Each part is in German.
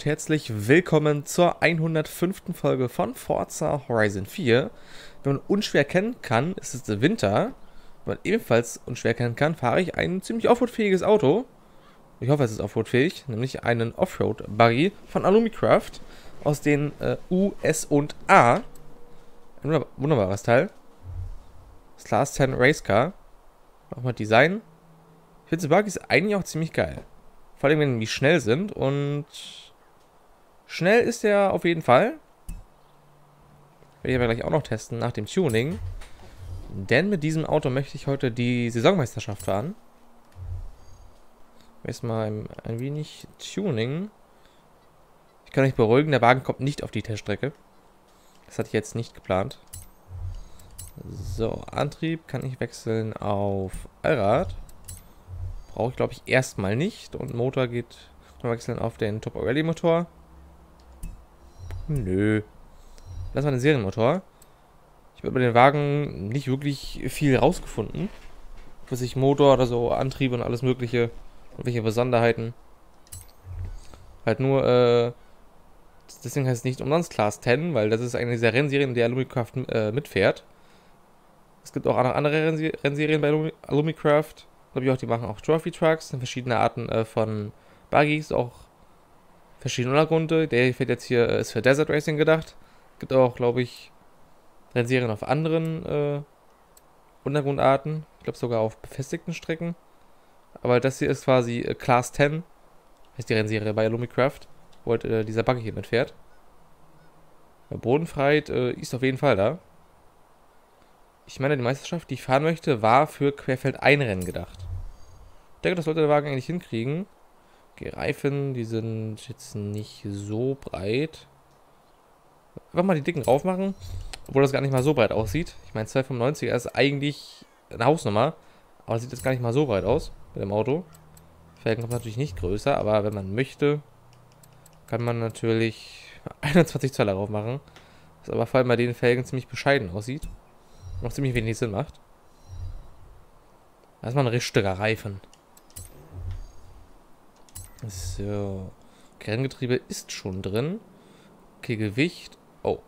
und herzlich willkommen zur 105. Folge von Forza Horizon 4. Wenn man unschwer kennen kann, ist es der Winter. Wenn man ebenfalls unschwer kennen kann, fahre ich ein ziemlich offroadfähiges Auto. Ich hoffe, es ist offroadfähig, nämlich einen Offroad-Buggy von Alumicraft aus den äh, U, und A. Ein wunderbar, wunderbares Teil. Das Class 10 Race Car. Nochmal Design. Ich finde, Buggy ist eigentlich auch ziemlich geil. Vor allem, wenn die schnell sind. Und schnell ist er auf jeden Fall. Werde ich aber gleich auch noch testen nach dem Tuning. Denn mit diesem Auto möchte ich heute die Saisonmeisterschaft fahren. Erstmal ein, wenig Tuning. Ich kann euch beruhigen, der Wagen kommt nicht auf die Teststrecke. Das hatte ich jetzt nicht geplant. So, Antrieb kann ich wechseln auf Allrad. Brauche ich, glaube ich, erstmal nicht. Und Motor geht, kann wechseln auf den Top Rally Motor. Nö. Lass mal den Serienmotor. Ich habe über den Wagen nicht wirklich viel rausgefunden. Für sich Motor oder so, Antrieb und alles mögliche. Und welche Besonderheiten. Halt nur, äh, deswegen heißt es nicht umsonst Class 10, weil das ist eine dieser Rennserien, in der Alumicraft äh, mitfährt. Es gibt auch andere Rennserien bei Alumicraft glaube ich auch, die machen auch Trophy Trucks, verschiedene Arten äh, von Buggies, auch verschiedene Untergründe. Der fährt jetzt hier, äh, ist für Desert Racing gedacht. Gibt auch, glaube ich, Rennserien auf anderen äh, Untergrundarten. Ich glaube sogar auf befestigten Strecken. Aber das hier ist quasi äh, Class 10, heißt die Rennserie bei Lumicraft, wo halt, äh, dieser Buggy hier mitfährt. Bodenfreiheit äh, ist auf jeden Fall da. Ich meine, die Meisterschaft, die ich fahren möchte, war für Querfeld-Einrennen gedacht. Ich denke, das sollte der Wagen eigentlich hinkriegen. Die Reifen, die sind jetzt nicht so breit. Einfach mal die dicken drauf machen. Obwohl das gar nicht mal so breit aussieht. Ich meine, 295er ist eigentlich eine Hausnummer. Aber sieht jetzt gar nicht mal so breit aus mit dem Auto. Felgen kommt natürlich nicht größer, aber wenn man möchte, kann man natürlich 21 Zoll darauf machen. Was aber vor allem bei den Felgen ziemlich bescheiden aussieht noch ziemlich wenig Sinn macht. Erstmal ein richtiger Reifen. So. Kerngetriebe ist schon drin. Okay, Gewicht. Oh.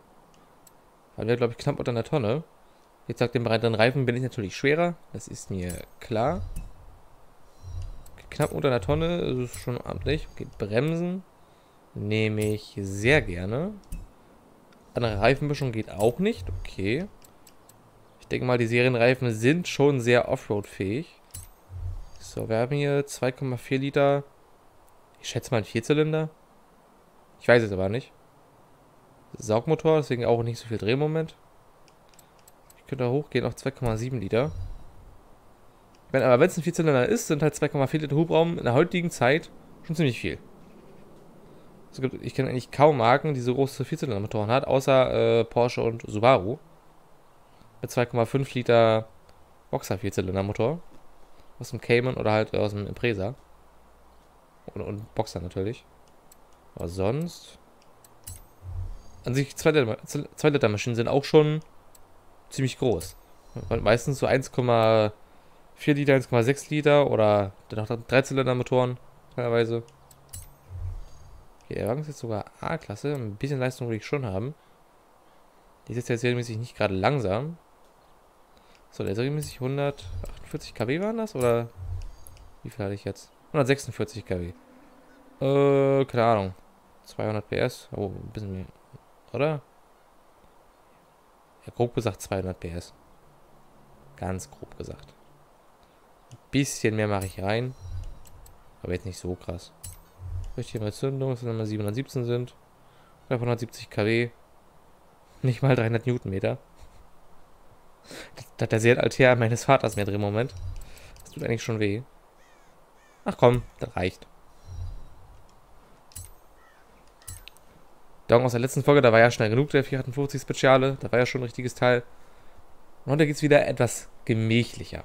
Weil wir, glaube ich, knapp unter einer Tonne. Jetzt sagt dem breiteren Reifen bin ich natürlich schwerer. Das ist mir klar. Okay, knapp unter einer Tonne. Das ist schon amtlich. Okay, Bremsen. Nehme ich sehr gerne. Andere Reifenmischung geht auch nicht. Okay. Ich denke mal, die Serienreifen sind schon sehr Offroad-fähig. So, wir haben hier 2,4 Liter. Ich schätze mal ein Vierzylinder. Ich weiß es aber nicht. Saugmotor, deswegen auch nicht so viel Drehmoment. Ich könnte hochgehen auf 2,7 Liter. Wenn, aber wenn es ein Vierzylinder ist, sind halt 2,4 Liter Hubraum in der heutigen Zeit schon ziemlich viel. ich kenne eigentlich kaum Marken, die so große Vierzylindermotoren hat, außer äh, Porsche und Subaru mit 2,5 Liter Boxer Vierzylindermotor. Aus dem Cayman oder halt aus dem Impresa. Und, und Boxer natürlich. Aber sonst. An sich 2 Liter, Maschinen sind auch schon ziemlich groß. meistens so 1,4 Liter, 1,6 Liter oder dann auch 13 Motoren teilweise. Okay, der Wagen ist jetzt sogar A-Klasse. Ein bisschen Leistung würde ich schon haben. Die ist jetzt serienmäßig nicht gerade langsam. So, der serienmäßig 148 kW waren das? Oder wie viel hatte ich jetzt? 146 kW. Äh, keine Ahnung. 200 PS. Oh, ein bisschen mehr. Oder? Ja, grob gesagt 200 PS. Ganz grob gesagt. Ein bisschen mehr mache ich rein. Aber jetzt nicht so krass. Richtige Zündung, dass wir 717 sind. 570 kW. Nicht mal 300 Newtonmeter. Da hat der Seelenaltär meines Vaters mehr drin im Moment. Das tut eigentlich schon weh. Ach komm, das reicht. Dong aus der letzten Folge, da war ja schnell genug der 458 Speziale. Da war ja schon ein richtiges Teil. Und heute geht es wieder etwas gemächlicher.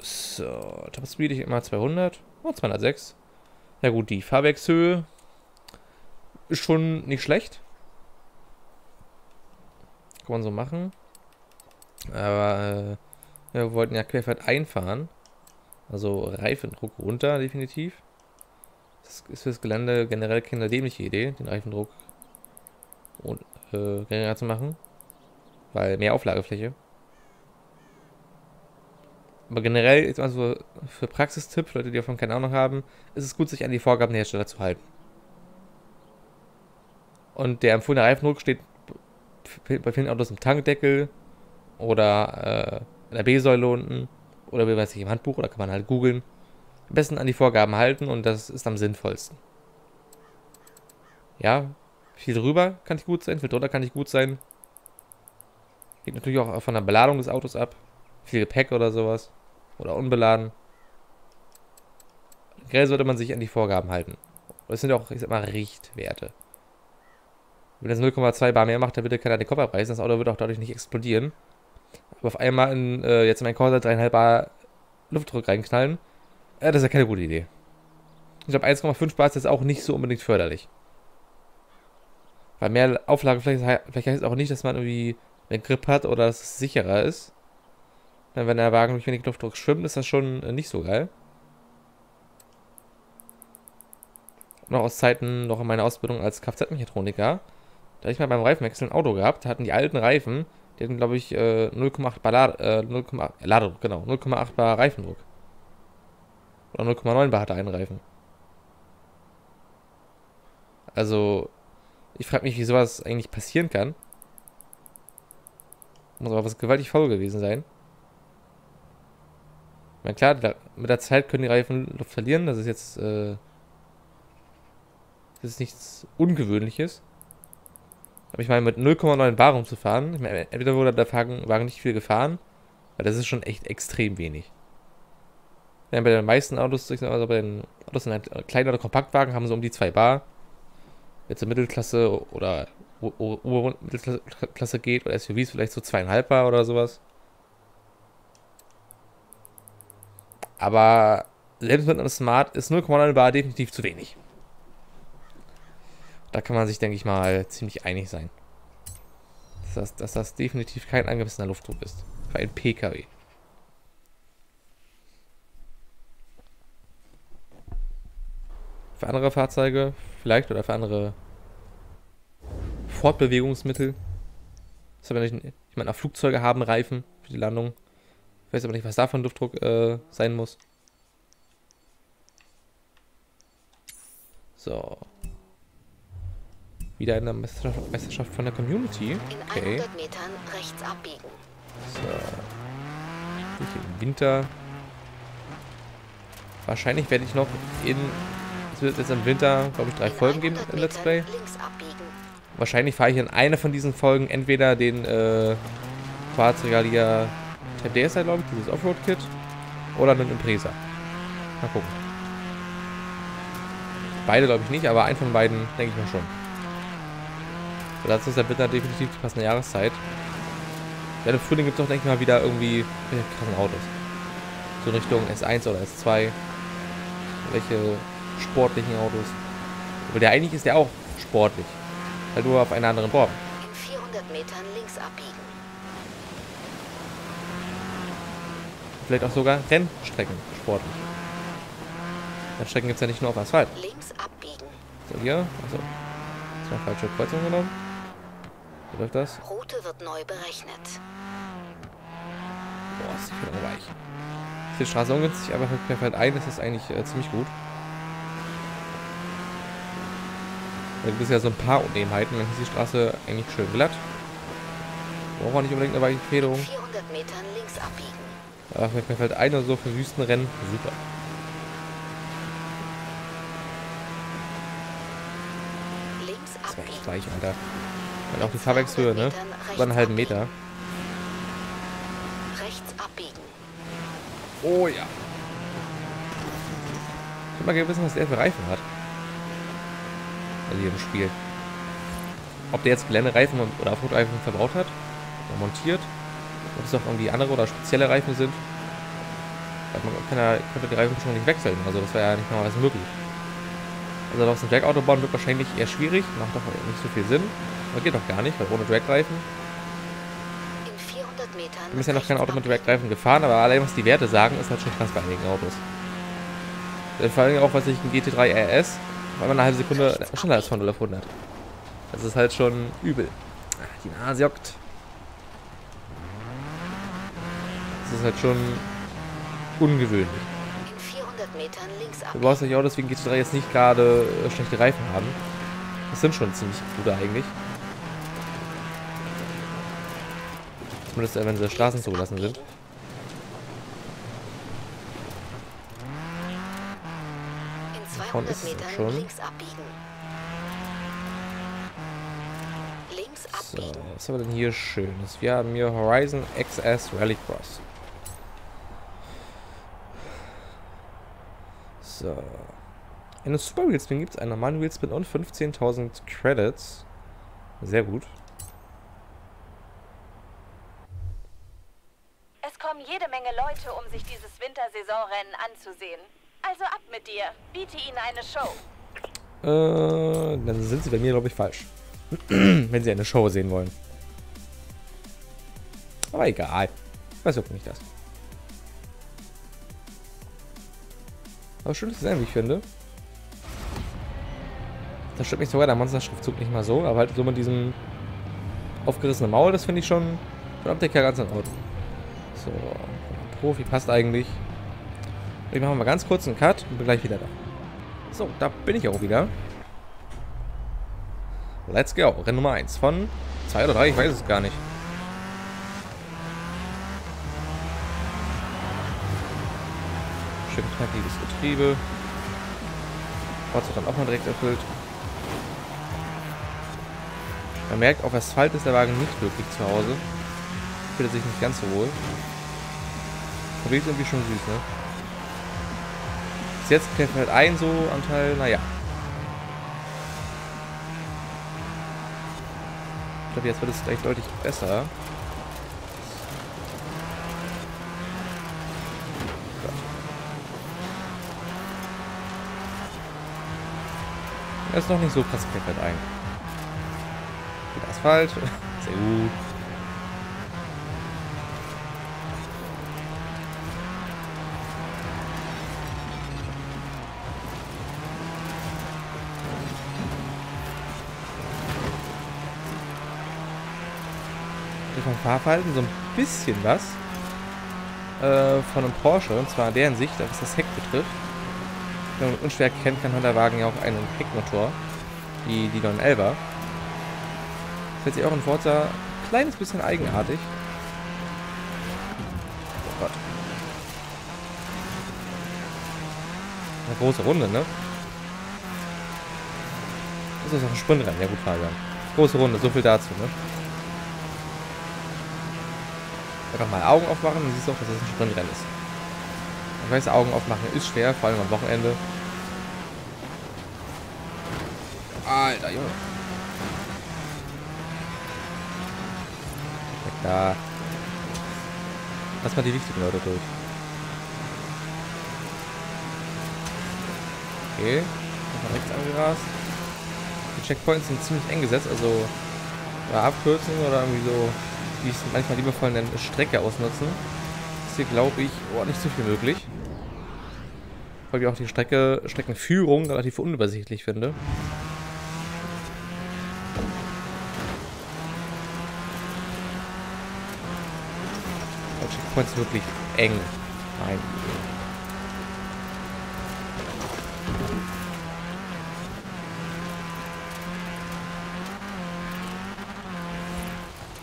So, Top Speed ich immer 200. Oh, 206. Ja gut, die Fahrwerkshöhe ist schon nicht schlecht. Kann man so machen. Aber äh, wir wollten ja querfeld einfahren. Also Reifendruck runter, definitiv. Das ist fürs Gelände generell keine dämliche Idee, den Reifendruck und, äh, geringer zu machen. Weil mehr Auflagefläche. Aber generell, jetzt mal so für Praxistipp, Leute, die davon keine Ahnung haben, ist es gut, sich an die Vorgaben der Hersteller zu halten. Und der empfohlene Reifendruck steht bei vielen Autos im Tankdeckel oder äh, in der B-Säule unten oder wie weiß ich im Handbuch oder kann man halt googeln. Am besten an die Vorgaben halten und das ist am sinnvollsten. Ja, viel drüber kann nicht gut sein, viel drunter kann nicht gut sein. Hängt natürlich auch von der Beladung des Autos ab. Viel Gepäck oder sowas. Oder unbeladen. Generell sollte man sich an die Vorgaben halten. Das sind auch, ich sag mal, Richtwerte. Wenn das 0,2 Bar mehr macht, dann bitte keiner den Kopf abreißen. Das Auto wird auch dadurch nicht explodieren. Aber auf einmal in, äh, jetzt in mein Corsa 3,5 Bar Luftdruck reinknallen, äh, das ist ja keine gute Idee. Ich glaube, 1,5 Bar ist jetzt auch nicht so unbedingt förderlich. Weil mehr Auflage vielleicht, heißt auch nicht, dass man irgendwie einen Grip hat oder dass es sicherer ist. Denn wenn der Wagen durch wenig Luftdruck schwimmt, ist das schon äh, nicht so geil. Noch aus Zeiten, noch in meiner Ausbildung als Kfz-Mechatroniker, da ich mal beim Reifenwechsel ein Auto gehabt, hatten die alten Reifen, die hatten glaube ich äh, 0,8 bar Lade, äh, 0,8 äh, Ladedruck, genau, 0,8 bar Reifendruck. Oder 0,9 bar hatte ein Reifen. Also, ich frage mich, wie sowas eigentlich passieren kann. Muss aber was gewaltig faul gewesen sein. Meine, klar, mit der Zeit können die Reifen Luft verlieren. Das ist jetzt, äh, das ist nichts Ungewöhnliches. Aber ich meine, mit 0,9 Bar rumzufahren, ich meine, entweder wurde der Wagen nicht viel gefahren, weil das ist schon echt extrem wenig. Ja, bei den meisten Autos, also bei den Autos sind halt kleine oder Kompaktwagen, haben so um die 2 Bar. Jetzt in Mittelklasse oder Mittelklasse geht oder SUVs vielleicht so 2,5 Bar oder sowas. Aber selbst mit einem Smart ist 0,9 Bar definitiv zu wenig. Da kann man sich, denke ich mal, ziemlich einig sein. Dass das, dass das definitiv kein angemessener Luftdruck ist. Für ein PKW. Für andere Fahrzeuge vielleicht oder für andere Fortbewegungsmittel. ich meine, auch Flugzeuge haben Reifen für die Landung. Ich weiß aber nicht, was da von Luftdruck äh, sein muss. So. Wieder eine Meisterschaft, Meisterschaft von der Community. Okay. In 100 Metern rechts abbiegen. So. Im Winter. Wahrscheinlich werde ich noch in. Es wird jetzt im Winter, glaube ich, drei in Folgen geben im Let's Play. Wahrscheinlich fahre ich in einer von diesen Folgen entweder den äh, Type DS, glaube ich, dieses Offroad-Kit, oder einen Impresa. Mal gucken. Beide glaube ich nicht, aber einen von beiden denke ich mal schon. So, dazu ist der Winter definitiv die passende Jahreszeit. Ja, im Frühling gibt es auch, denke ich mal, wieder irgendwie krassen Autos. So in Richtung S1 oder S2. Welche sportlichen Autos. Aber der eigentlich ist der auch sportlich. Halt nur auf einer anderen Form. In 400 Metern links abbiegen. Vielleicht auch sogar Rennstrecken sportlich. Rennstrecken gibt es ja nicht nur auf Asphalt. Links abbiegen. So, hier. Also, ist eine falsche Kreuzung genommen. Wie läuft das? Route wird neu berechnet. Boah, ist die viel weich. Ist die Straße ungünstig, aber für Feld ein ist das eigentlich äh, ziemlich gut. Da gibt es ja so ein paar Unebenheiten. Dann ist die Straße eigentlich schön glatt. Braucht man nicht unbedingt eine weiche Federung. 400 Metern links abbiegen. Ach, mir fällt ein oder so für Wüstenrennen. Super. Das war echt weich, Alter. Und auch die Fahrwerkshöhe, ne? Über einen halben Meter. Rechts abbiegen. Oh ja. Ich hab mal gewissen, was der für Reifen hat. Also hier im Spiel. Ob der jetzt Geländereifen oder Offroad-Reifen verbraucht hat oder montiert. Ob es auch irgendwie andere oder spezielle Reifen sind. Man kann ja, könnte die Reifen schon nicht wechseln. Also das wäre ja nicht normalerweise möglich. Also auf dem Drag-Autobahn wird wahrscheinlich eher schwierig. Macht doch nicht so viel Sinn. Aber geht doch gar nicht, weil ohne Drag-Reifen. Wir sind ja noch kein Auto mit Direktreifen gefahren, aber allein was die Werte sagen, ist halt schon krass bei einigen Autos. Äh, Vor allem auch, was ich ein GT3 RS auf einmal eine halbe Sekunde schneller als von 0 auf 100. Das ist halt schon übel. Die Nase juckt. Das ist halt schon ungewöhnlich. In 400 Metern links Du ab. brauchst ja auch deswegen GT3 jetzt nicht gerade äh, schlechte Reifen haben. Das sind schon ziemlich gute eigentlich. Zumindest äh, wenn sie Straßen zugelassen sind. 200 ist es Metern schon. links abbiegen. Links So, was haben wir denn hier Schönes? Wir haben hier Horizon XS Rallycross. So. In einem Super Wheelspin gibt es einen normalen Wheelspin und 15.000 Credits. Sehr gut. Es kommen jede Menge Leute, um sich dieses Wintersaisonrennen anzusehen. Also ab mit dir. Biete ihnen eine Show. Äh, dann sind sie bei mir, glaube ich, falsch. Wenn sie eine Show sehen wollen. Aber egal. Was juckt mich das? Aber schönes Design, wie ich finde. Das stört mich sogar der Monster-Schriftzug nicht mal so, aber halt so mit diesem aufgerissenen Maul, das finde ich schon von Optik her ganz in Ordnung. So, Profi passt eigentlich. Ich mache mal ganz kurz einen Cut und bin gleich wieder da. So, da bin ich auch wieder. Let's go. Rennen Nummer 1 von 2 oder 3, ich weiß es gar nicht. Schön knackiges Getriebe. Fahrzeug dann auch mal direkt erfüllt. Man merkt, auf Asphalt ist der Wagen nicht wirklich zu Hause. Fühlt sich nicht ganz so wohl. Aber ist irgendwie schon süß, ne? Bis jetzt klärt halt ein so Anteil, naja. Ich glaube, jetzt wird es gleich deutlich besser. Er ist noch nicht so krass perfekt ein. Gut Asphalt. Sehr gut. vom Fahrverhalten so ein bisschen was äh, von einem Porsche, und zwar deren Sicht, was das Heck betrifft. Wenn man unschwer erkennt, kann der Wagen ja auch einen Heckmotor, wie die 911er. Das sich auch in Forza ein kleines bisschen eigenartig. Oh Gott. Eine große Runde, ne? Das ist auch ein Sprintrennen, ja gut, Fabian. Große Runde, so viel dazu, ne? Einfach mal Augen aufmachen, dann siehst auch, dass es ein Sprintrennen ist. Ich weiß, Augen aufmachen ist schwer, vor allem am Wochenende. Alter, Junge. Weg da. Lass mal die wichtigen Leute durch. Okay. Nochmal rechts angerast. Die Checkpoints sind ziemlich eng gesetzt, also mal abkürzen oder irgendwie so wie ich es manchmal liebevoll nenne, Strecke ausnutzen. Ist hier, glaube ich, nicht so viel möglich. Weil ich auch die Strecke, Streckenführung relativ unübersichtlich finde. Der Checkpoint ist wirklich eng. Nein.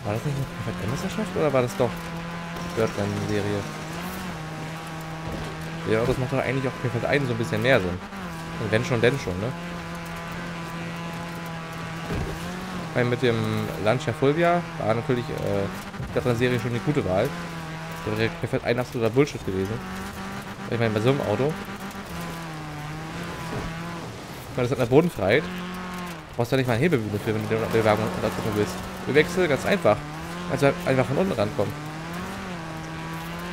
War das nicht eine perfekte Meisterschaft oder war das doch Birdland-Serie? Ja, das macht doch eigentlich auch Perfect 1 so ein bisschen mehr Sinn. Und wenn schon, denn schon, ne? Weil mit dem Lancia Fulvia war natürlich äh, die Serie schon eine gute Wahl. Das wäre Perfect 1 absoluter Bullshit gewesen. Ich meine, bei so einem Auto. Meine, das hat eine Bodenfreiheit. Brauchst du ja nicht mal eine Hebebühne für, wenn du den Wagen unterdrücken willst. Ölwechsel, ganz einfach. Also einfach von unten rankommen.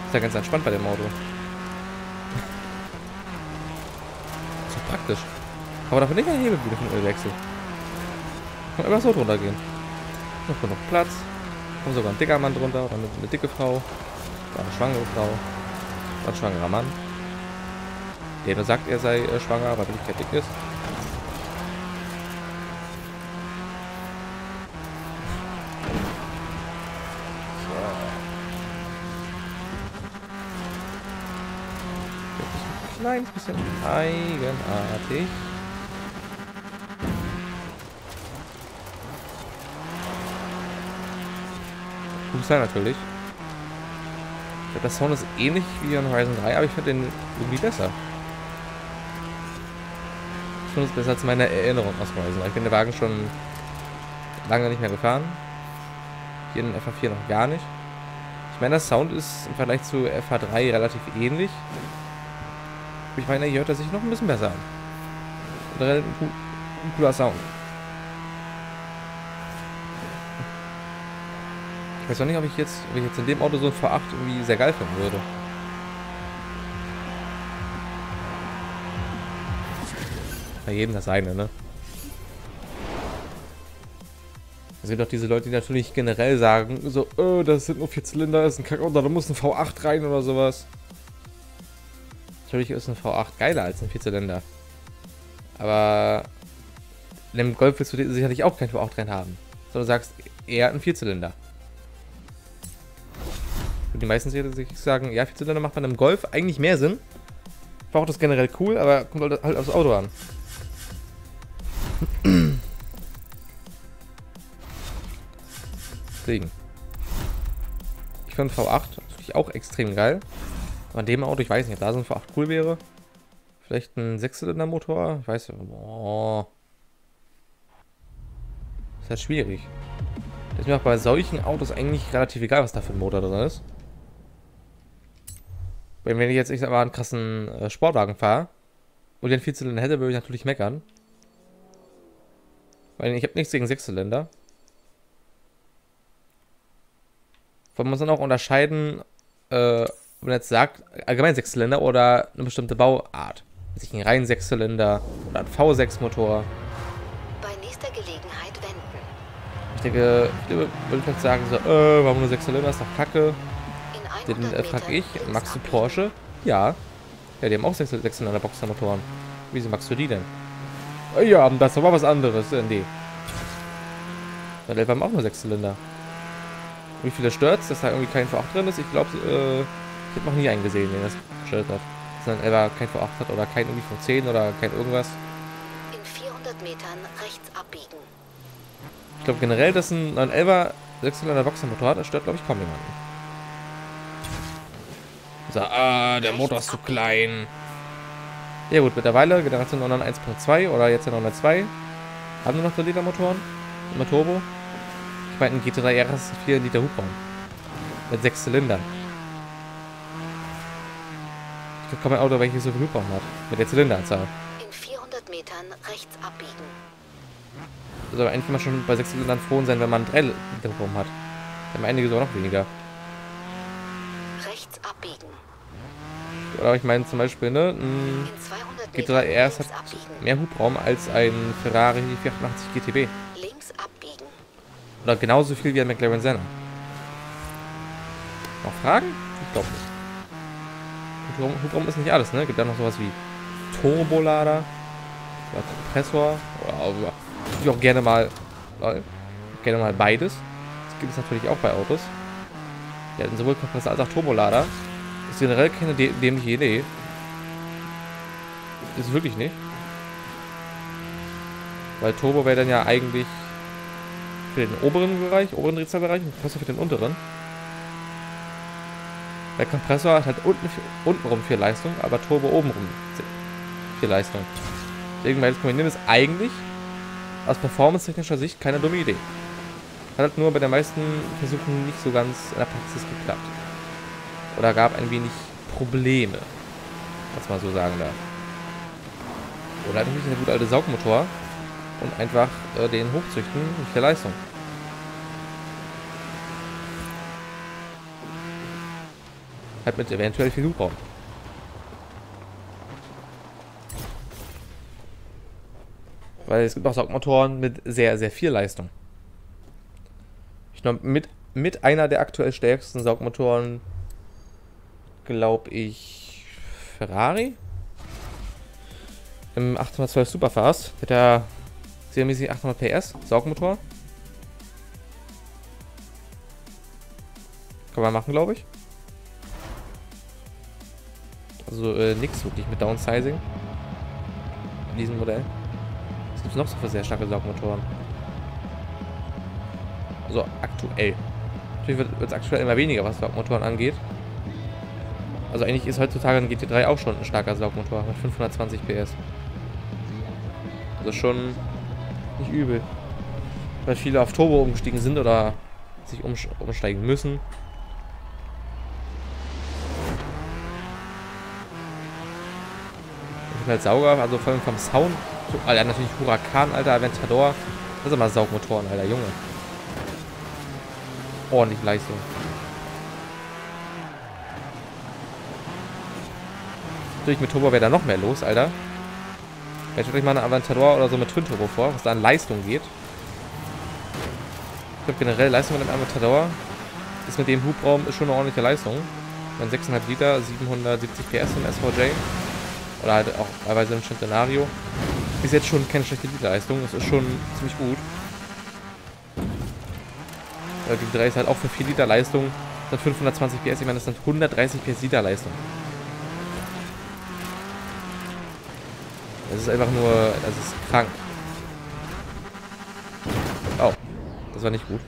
Ist ja ganz entspannt bei dem Auto. Praktisch. Aber dafür nicht eine Hebebühne für den Ölwechsel. Kann einfach so drunter gehen. Noch genug Platz. kommt sogar ein dicker Mann drunter, oder eine, eine dicke Frau, oder eine schwangere Frau, oder ein schwangerer Mann. Der nur sagt, er sei äh, schwanger, aber wirklich dick ist. So. Das ist ein kleines bisschen eigenartig. Muss sein natürlich. Ich glaube, der Sound ist ähnlich wie in Horizon 3, aber ich finde den irgendwie besser. Ich finde es besser als meine Erinnerung aus Horizon 3. Ich bin den Wagen schon lange nicht mehr gefahren. Hier in FH4 noch gar nicht. Ich meine, der Sound ist im Vergleich zu FH3 relativ ähnlich. Ich meine, hier hört er sich noch ein bisschen besser an. Generell ein, cool, ein cooler Sound. Ich weiß auch nicht, ob ich jetzt, ob ich jetzt in dem Auto so ein V8 irgendwie sehr geil finden würde. Bei jedem das seine, ne? Es gibt auch diese Leute, die natürlich generell sagen, so, äh, das sind nur vier Zylinder, das ist ein Kackauto, da muss ein V8 rein oder sowas. Natürlich ist ein V8 geiler als ein Vierzylinder. Aber in dem Golf willst du sicherlich auch kein V8 rein haben. Sondern du sagst eher ein Vierzylinder. Und die meisten sagen, ja, Vierzylinder macht man im Golf eigentlich mehr Sinn. V8 ist generell cool, aber kommt halt, halt aufs Auto an. Deswegen. Ich finde V8 natürlich auch extrem geil. An dem Auto, ich weiß nicht, ob da so ein V8 cool wäre. Vielleicht ein Sechszylinder-Motor. Ich weiß nicht. Oh. Ist halt schwierig. Das ist mir auch bei solchen Autos eigentlich relativ egal, was da für ein Motor drin ist. Wenn, wenn ich jetzt, ich sag mal, einen krassen äh, Sportwagen fahre und den Vierzylinder hätte, würde ich natürlich meckern. Weil ich habe nichts gegen Sechszylinder. Man muss dann auch unterscheiden, äh, man jetzt sagt, allgemein Sechszylinder oder eine bestimmte Bauart. Sich ein rein Sechszylinder oder ein V6-Motor. Bei nächster Gelegenheit wenden. Ich denke, viele würden vielleicht sagen so, äh, warum nur Sechszylinder, ist doch kacke. Den 100 äh, frag ich, magst du. Porsche? Ja. Ja, die haben auch Sechs- Sechszylinder Boxermotoren. Wieso magst du die denn? Äh, Ja, das war was anderes. Nee. Weil die haben auch nur Sechszylinder. Wie viele stört's, dass da irgendwie kein V8 drin ist? Ich glaube, äh, ich habe noch nie einen gesehen, der das gestört hat. Dass dann Elva kein V8 hat oder kein irgendwie V10 oder kein irgendwas. In 400 Metern rechts abbiegen. Ich glaube generell, dass ein 911er Sechszylinder Boxermotor hat, das stört glaube ich kaum jemanden. So, ah, der Motor ist zu klein. Ja gut, mittlerweile Generation 901.2 oder jetzt der 902 haben wir noch 3 Liter Motoren mit Turbo. Ich meine, ein GT3 RS ist 4 Liter Hubraum. Mit 6 Zylindern. Glaube kaum ein Auto, welches so viel Hubraum hat. Mit der Zylinderanzahl. In 400 Metern rechts abbiegen. Also eigentlich kann man schon bei 6 Zylindern froh sein, wenn man 3 Liter Hubraum hat. Dann haben einige sogar noch weniger. Rechts abbiegen. Oder ich meine zum Beispiel, ne? Ein In 200 Metern GT3 RS hat mehr Hubraum als ein Ferrari 488 GTB. Links abbiegen. Oder genauso viel wie ein McLaren Senna. Noch Fragen? Ich glaube nicht. Hubraum, ist nicht alles, ne? Gibt da noch sowas wie Turbolader oder Kompressor oder ich auch gerne mal lol, gerne mal beides. Das gibt es natürlich auch bei Autos. Hatten sowohl Kompressor als auch Turbolader. Ist generell keine dä- dämliche Idee. Ist wirklich nicht. Weil Turbo wäre dann ja eigentlich für den oberen Bereich, oberen Drehzahlbereich und Kompressor für den unteren. Der Kompressor hat halt unten, untenrum viel Leistung, aber Turbo obenrum viel Leistung. Deswegen beides kombinieren ist eigentlich aus performance-technischer Sicht keine dumme Idee. Hat halt nur bei den meisten Versuchen nicht so ganz in der Praxis geklappt. Oder gab ein wenig Probleme, was man so sagen darf. Oder halt natürlich eine gute alte Saugmotor und einfach äh, den hochzüchten mit viel Leistung. Halt mit eventuell viel Hubraum. Weil es gibt auch Saugmotoren mit sehr, sehr viel Leistung. Ich glaube, mit mit einer der aktuell stärksten Saugmotoren, glaube ich, Ferrari. Im 812 Superfast mit der serienmäßig 800 PS Saugmotor. Kann man machen, glaube ich. Also äh, nichts wirklich mit Downsizing. In diesem Modell. Was gibt es noch so für sehr starke Saugmotoren? Also aktuell. Natürlich wird es aktuell immer weniger, was Saugmotoren angeht. Also eigentlich ist heutzutage ein GT3 auch schon ein starker Saugmotor mit 520 PS. Also schon nicht übel. Weil viele auf Turbo umgestiegen sind oder sich umsteigen müssen. Halt Sauger, also vor allem vom Sound. Alter, natürlich Huracan, alter, Aventador. Das sind mal Saugmotoren, alter, Junge. Ordentlich Leistung. Natürlich mit Turbo wäre da noch mehr los, alter. Vielleicht stelle ich mal eine Aventador oder so mit Twin Turbo vor, was da an Leistung geht. Ich glaube generell Leistung mit dem Aventador ist mit dem Hubraum ist schon eine ordentliche Leistung. Mein 6,5 Liter, 770 PS im SVJ. Oder halt auch teilweise im Centenario. Ist jetzt schon keine schlechte Leistung. Das ist schon ziemlich gut. Weil die 3 ist halt auch für 4 Liter Leistung. Das sind 520 PS. Ich meine, das sind 130 PS Liter Leistung. Das ist einfach nur... Das ist krank. Oh. Das war nicht gut.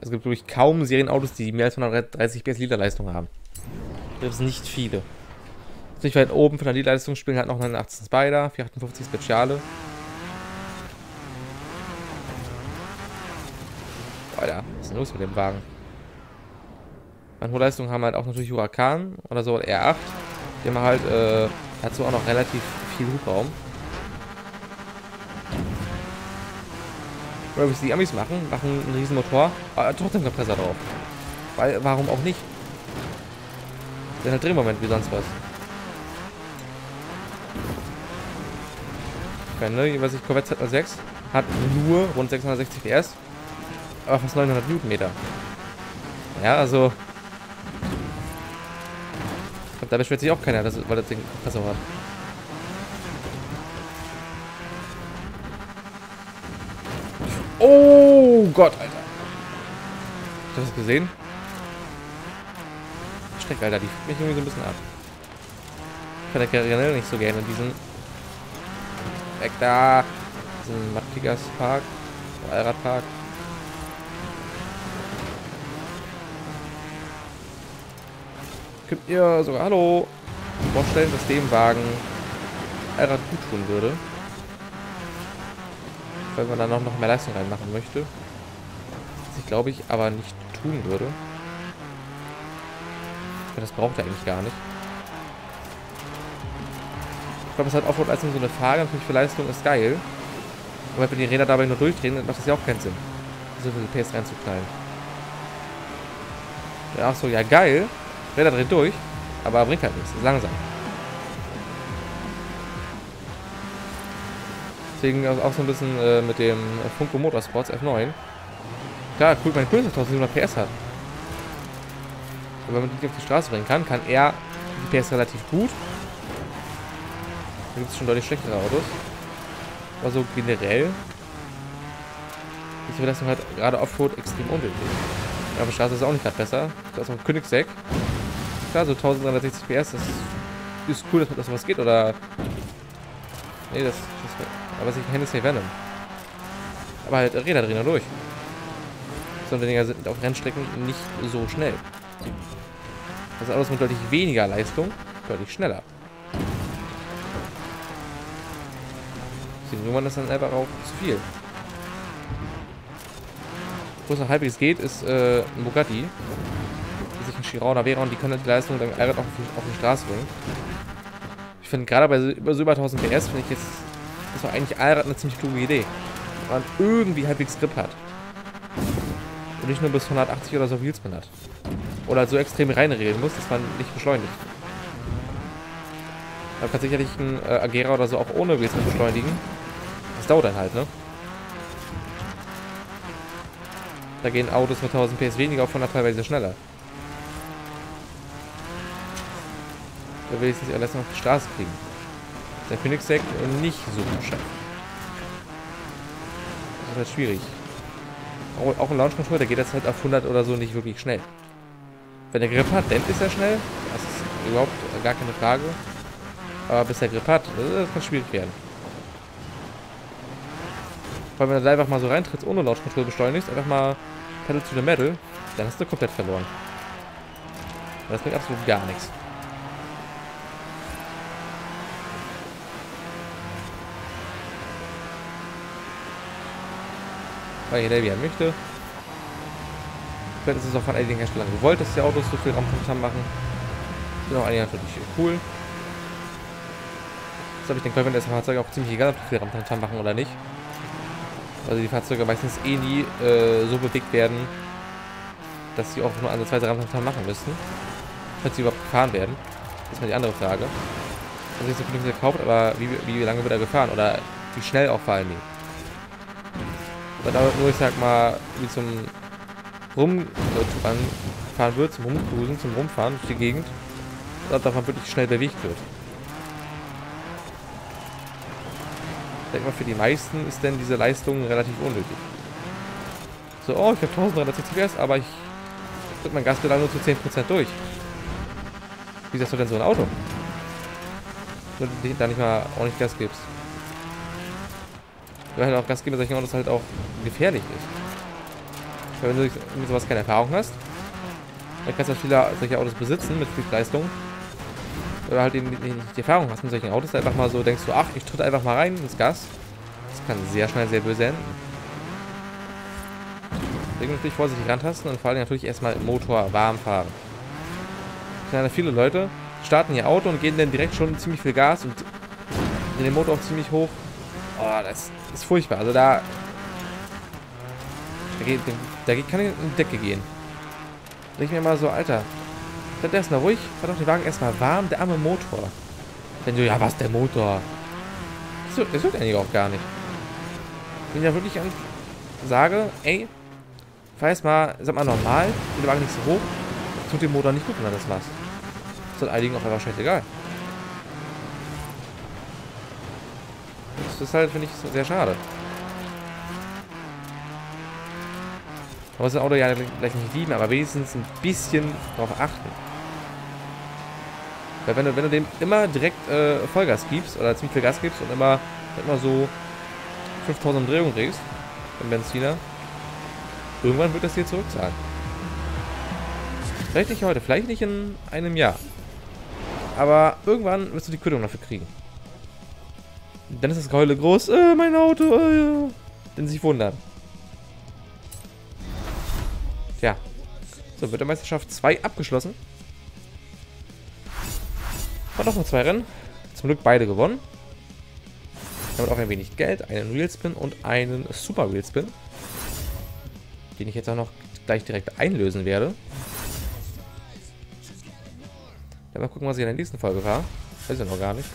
Es gibt wirklich kaum Serienautos, die mehr als 130 PS Liter Leistung haben. Das sind nicht viele. Nicht weit oben von der Leadleistung spielen halt noch einen 18 Spider, 458 Speziale. Alter, was ist denn los mit dem Wagen? Meine Hochleistung haben halt auch natürlich Huracan oder so, R8. Die haben halt, äh, so auch noch relativ viel Hubraum. Oder wie es die Amis machen, machen einen riesen Motor, aber trotzdem Kompressor drauf. Weil, warum auch nicht? Der hat Drehmoment wie sonst was. Was ich Corvette Z6 hat nur rund 660 PS, aber fast 900 Newtonmeter. Ja, also. Ich glaube, da beschwert sich auch keiner, dass, weil das Ding Kompressor hat. Oh Gott, Alter. Hast du das gesehen? Strecke, Alter. Die fühlt mich irgendwie so ein bisschen ab. Ich fahre generell nicht so gerne diesen... Weg da! Diesen Mattigas Park. Allradpark. Könnt ihr sogar, hallo, vorstellen, dass dem Wagen Allrad gut tun würde? Weil man dann auch noch mehr Leistung reinmachen möchte. Was ich glaube ich aber nicht tun würde. Das braucht er eigentlich gar nicht. Ich glaube, es hat Offroad als so eine Frage. Natürlich für Leistung ist geil. Aber wenn die Räder dabei nur durchdrehen, dann macht das ja auch keinen Sinn. So viel PS reinzuknallen. Ja, ach so, ja geil. Räder drehen durch. Aber bringt halt nichts. Ist langsam. Deswegen auch so ein bisschen äh, mit dem Funko Motorsports F9. Klar, cool, mein dass 1700 PS hat wenn man die auf die Straße bringen kann, kann er die PS relativ gut. Da gibt es schon deutlich schlechtere Autos. Aber so generell ist die Belastung halt gerade Offroad extrem. Ja, auf der Straße ist es auch nicht gerade besser. Da ist auch ein Königsegg. Klar, so 1360 PS, das ist cool, dass man das was geht, oder... Nee, das... das aber sich ein Hennessy Venom. Aber halt Räder drehen da durch. Sondern Dinger sind auf Rennstrecken nicht so schnell. Das Auto mit deutlich weniger Leistung, deutlich schneller. Deswegen irgendwann ist dann einfach auch zu viel. Wo es noch halbwegs geht, ist äh, ein Bugatti. Die sich ein Chiron oder Veyron, die können die Leistung dann auch auf auf die Straße bringen. Ich finde gerade bei über, so über 1000 PS finde ich jetzt, das war eigentlich Allrad eine ziemlich kluge Idee. Wenn man irgendwie halbwegs Grip hat. Und nicht nur bis 180 oder so Wheelspin hat oder so extrem reinregeln muss, dass man nicht beschleunigt. Man kann sicherlich ein äh, Agera oder so auch ohne Wesen beschleunigen. Das dauert dann halt, ne? Da gehen Autos mit 1000 PS weniger auf 100 teilweise schneller. Da will ich es nicht alles noch auf die Straße kriegen. Der Phoenix Deck nicht so gut schaffen. Das ist halt schwierig. Auch, ein Launch Control, da geht das halt auf 100 oder so nicht wirklich schnell. Wenn der Grip hat, dann ist er schnell. Das ist überhaupt gar keine Frage. Aber bis der Grip hat, das kann schwierig werden. Weil wenn du da einfach mal so reintrittst, ohne Launch Control beschleunigst, einfach mal Pedal to the Metal, dann hast du komplett verloren. Das bringt absolut gar nichts. Weil jeder wie er möchte. Vielleicht ist es auch von einigen Herstellern gewollt, dass die Autos so viel Raumkontam machen. Sind auch einige natürlich cool. Das habe ich den Käufern der Fahrzeuge auch ziemlich egal, ob die viel Raumkontam machen oder nicht. Also die Fahrzeuge meistens eh nie äh, so bewegt werden, dass sie auch nur ansatzweise Raumkontam machen müssten. Falls sie überhaupt gefahren werden. Das ist mal die andere Frage. Also nicht so viel gekauft, aber wie, wie lange wird er gefahren? Oder wie schnell auch vor allen Dingen? Oder nur, ich sag mal, wie zum Rumfahren wird, zum Rumcruisen, zum Rumfahren durch die Gegend, dass man wirklich schnell bewegt wird. Ich denke mal, für die meisten ist denn diese Leistung relativ unnötig. So, oh, ich habe 1360 PS, aber ich drücke mein Gaspedal nur zu 10% durch. Wie sagst du denn so ein Auto? Wenn du da nicht mal ordentlich Gas gibst. Halt auch Gas geben bei solchen Autos halt auch gefährlich ist. Weil wenn du mit sowas keine Erfahrung hast, dann kannst du viele solche Autos besitzen mit viel Leistung. Oder halt eben nicht die Erfahrung hast mit solchen Autos, einfach mal so denkst du, ach, ich tritt einfach mal rein ins Gas. Das kann sehr schnell sehr böse enden. Deswegen natürlich vorsichtig rantasten und vor allem natürlich erstmal im Motor warm fahren. Ja, viele Leute starten ihr Auto und gehen dann direkt schon ziemlich viel Gas und den Motor auch ziemlich hoch. Oh, das ist furchtbar. Also da da, geht, da kann ich in die Decke gehen. Ich mir mal so, Alter, bleib erstmal ruhig, fahr doch den Wagen erstmal warm, der arme Motor. Wenn du, ja, was, der Motor? Das, das wird eigentlich auch gar nicht. Wenn ich da wirklich an, sage, ey, fahr erstmal, sag mal normal, der Wagen nicht so hoch, tut dem Motor nicht gut, wenn er das machst. Das ist einigen auch einfach scheißegal. Das ist halt, finde ich, sehr schade. Man muss das Auto ja gleich nicht lieben, aber wenigstens ein bisschen darauf achten. Weil wenn du, wenn du dem immer direkt äh, Vollgas gibst oder ziemlich viel Gas gibst und immer, immer so 5000 Umdrehungen drehst, im Benziner, irgendwann wird das dir zurückzahlen. Vielleicht nicht heute, vielleicht nicht in einem Jahr. Aber irgendwann wirst du die Quittung dafür kriegen. Dann ist das Geheule groß. Äh, mein Auto. Äh, ja. Denn sich wundern. Tja. So, wird der Meisterschaft 2 abgeschlossen. War noch mal zwei Rennen. Zum Glück beide gewonnen. Damit auch ein wenig Geld, einen Real Spin und einen Super Real Spin. Den ich jetzt auch noch gleich direkt einlösen werde. Dann mal gucken, was ich in der nächsten Folge war. Weiß ich noch gar nicht.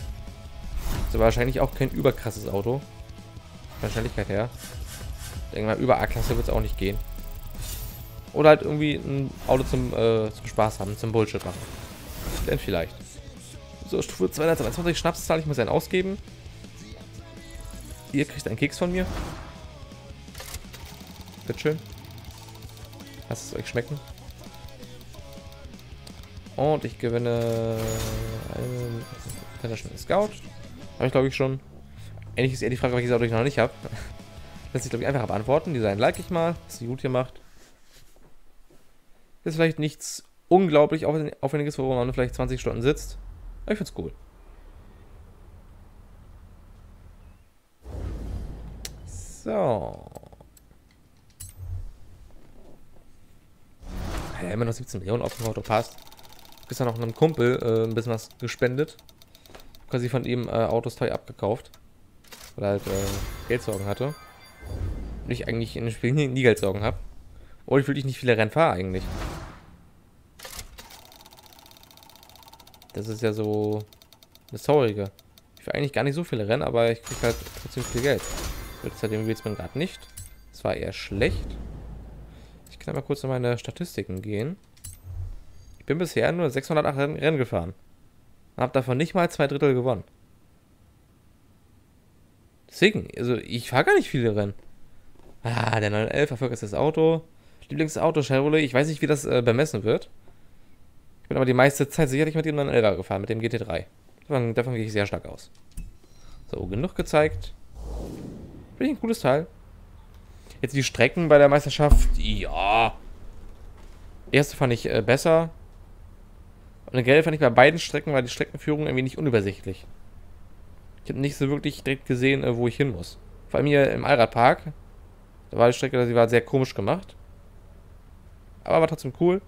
Ist wahrscheinlich auch kein überkrasses Auto. Wahrscheinlichkeit her. Ich denke mal, über A-Klasse wird es auch nicht gehen. Oder halt irgendwie ein Auto zum, äh, zum Spaß haben, zum Bullshit machen. Denn vielleicht. So, Stufe 223 Schnaps zahle ich muss einen ausgeben. Ihr kriegt einen Keks von mir. Bitteschön. Lasst es euch schmecken. Und ich gewinne einen International Scout. Habe ich glaube ich schon. Ähnlich ist eher die Frage, welches Auto ich noch nicht habe. Lässt sich glaube ich einfach beantworten. Design like ich mal, was sie gut hier macht. Ist vielleicht nichts unglaublich aufwendiges, wo man vielleicht 20 Stunden sitzt. Aber ich finde es cool. So. Ja, immer noch 17 Millionen auf dem Auto passt. Gestern noch einem Kumpel äh, ein bisschen was gespendet. Quasi von ihm äh, Autos teuer abgekauft. Weil er halt äh, Geldsorgen hatte. Und ich eigentlich in den Spielen nie, Geldsorgen habe. Obwohl ich wirklich nicht viele Rennen fahre eigentlich. Das ist ja so das Traurige. Ich fahre eigentlich gar nicht so viele Rennen, aber ich kriege halt trotzdem viel Geld. Jetzt hat den Wheelsman gerade nicht. Das war eher schlecht. schnell mal kurz in meine Statistiken gehen. Ich bin bisher nur 608 Rennen gefahren. Und habe davon nicht mal zwei Drittel gewonnen. Deswegen, also ich fahre gar nicht viele Rennen. Ah, der 911 erfolgreich das Auto. Lieblingsauto Chevrolet. Ich weiß nicht, wie das äh, bemessen wird. Ich bin aber die meiste Zeit sicherlich mit dem 911 gefahren, mit dem GT3. Davon, davon gehe ich sehr stark aus. So, genug gezeigt. Finde ich ein cooles Teil. Jetzt die Strecken bei der Meisterschaft. Ja. Erste fand ich äh, besser. Und generell fand ich bei beiden Strecken war die Streckenführung irgendwie nicht unübersichtlich. Ich habe nicht so wirklich direkt gesehen, äh, wo ich hin muss. Vor allem hier im Allradpark. Da war die Strecke, die war sehr komisch gemacht. Aber war trotzdem cool.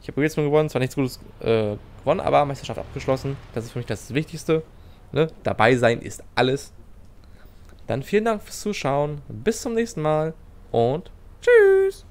Ich habe jetzt mal gewonnen, zwar nichts Gutes äh, gewonnen, aber Meisterschaft abgeschlossen. Das ist für mich das Wichtigste. Ne? Dabei sein ist alles. Dann vielen Dank fürs Zuschauen. Bis zum nächsten Mal und tschüss.